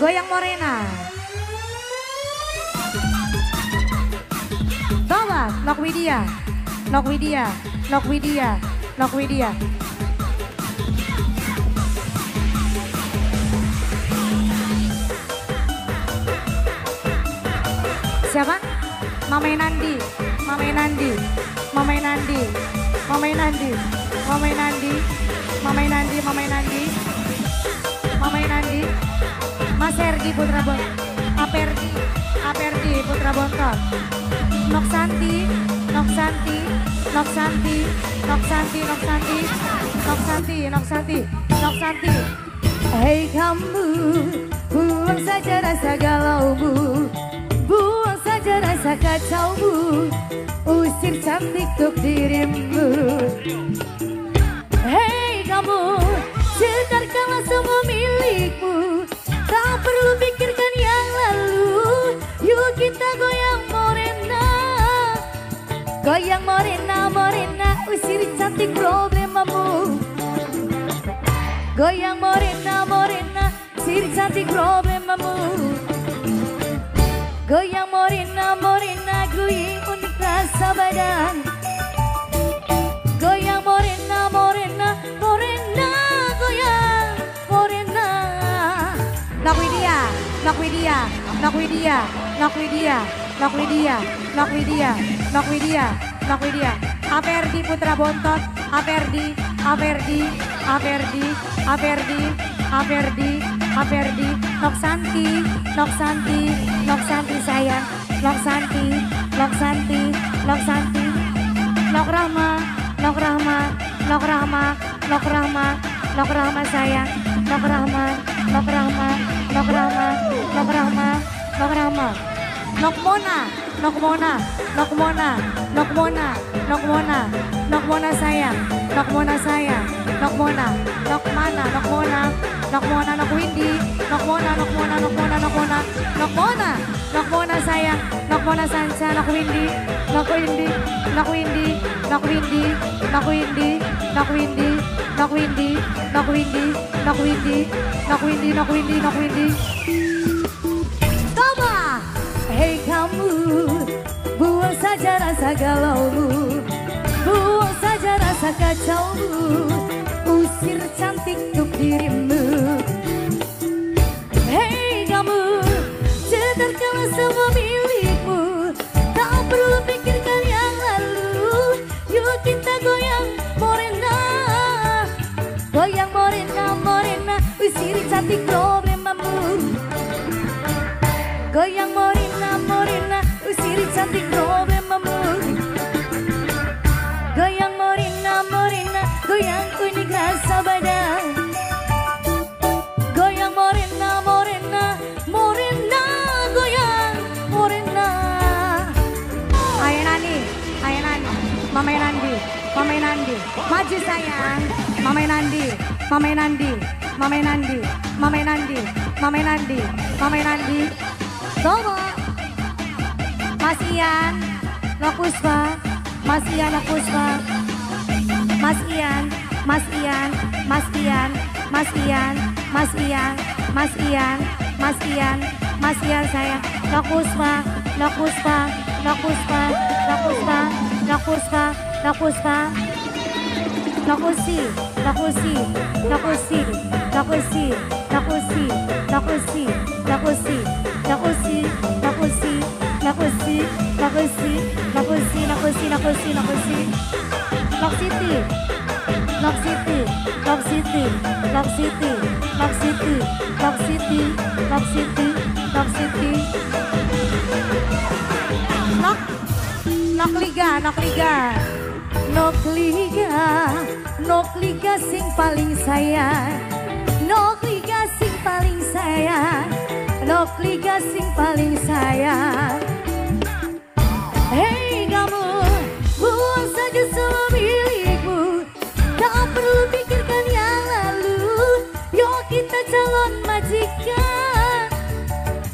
Goyang Morena. Tolak, Nok Widya. Nok Widya, Nok Widya, Nok Widya. Siapa? Mamai Nandi, Mamai Nandi, Mamai Nandi, Mamai Nandi, Mamai Nandi, Mame Nandi, Mame Nandi. Mame Nandi. Mamai Nandi, Mas Hergi Putra Bontor. Aperdi, Aperdi Putra Bontor. Noksanti, Noksanti, Noksanti, Noksanti, Noksanti, Noksanti, Noksanti, Noksanti. Hei kamu, buang saja rasa galau bu, buang saja rasa kacau bu, usir cantik untuk dirimu. Hei kamu, Sedarkanlah semua milikmu. Tak perlu pikirkan yang lalu. Yuk kita goyang morena. Goyang morena morena. Usir cantik problemamu. Goyang morena morena. Usir cantik problemamu. Goyang morena morena. Goyang unik rasa badan Nok Widya Nok Widya Nok Widya Nok Widya Nok Widya Aperdi Putra Bontot. Aperdi Aperdi Aperdi Aperdi Aperdi Aperdi Nok Santi. Nok Santi. Nok Santi sayang. Nok Santi. Nok Santi. Nok Santi. Nok Rahma. Nok Rahma. Nok Rahma. Nok Rahma. Nok Rahma sayang. Nok Rahma Nokrama, Nokrama, Nokrama, Nokrama. Nokmona, Nokmona, Nokmona, Nokmona, Nokmona, Nokmona sayang, Nokmona sayang, Nokmona, Nokmana, Nokmona, Nokmona, Nokwindi, Nokmona, Nokmona, nok Mona Nokmona, Nokmona sayang, nok windy, nok windy, nok windy knock windy, knock windy, knock windy, knock windy, knock windy, knock windy, knock windy, knock windy. Toma, hei kamu, buang saja rasa galaumu, buang saja rasa kacaumu, usir cantikmu. sirita di problema mur Goyang morina morina uh, usirita di problema mur Goyang morina morina goyang kuni rasa badan Goyang morina morina morina goyang morina. Ayanani Ayanani Mamai Nandi Mamai Nandi maju sayang. Mamai Nandi Mamai Nandi. Mame Nandi, Mame Nandi, Mame Nandi, Mame Nandi. Tomo. Mas Ian, Lokuspa, Mas Ian Lokuspa. Mas Ian, Mas Ian, Mas Ian, Mas Ian, Mas Ian, Mas Ian, Mas Ian, Mas Ian saya. Lokuspa, Lokuspa, Lokuspa, Lokuspa, Lokuspa, Lokuspa. Lokuspa. Nakusi, Nakusi. Nakusi sayang Nopuspa Nopuspa Nopuspa Nopuspa Nopuspa Nopuspa Nakusi, nakusi, nakusi, nakusi, nakusi, nakusi, nakusi, nakusi, nakusi, nakusi, nakusi, nakusi, nakusi, nakusi, nakusi. Lock City, Lock City, Lock City, Lock City, Lock City, Lock City, Lock City, Lock City. Lock, Lock Liga, Lock Liga. Nok liga, nok liga sing paling sayang Nok liga sing paling sayang Nok liga sing paling sayang Hei kamu, buang saja semua milikmu. Tak perlu pikirkan yang lalu. Yuk kita calon majikan.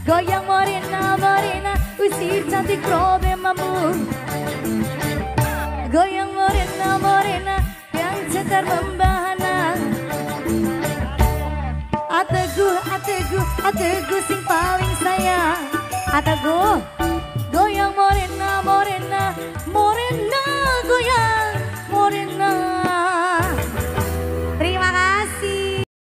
Goyang morena, morena Usir cantik problemamu. Goyang morena morena yang cetar membahana Ateguh, ateguh sing paling sayang. Ateguh, goyang morena, morena, morena goyang.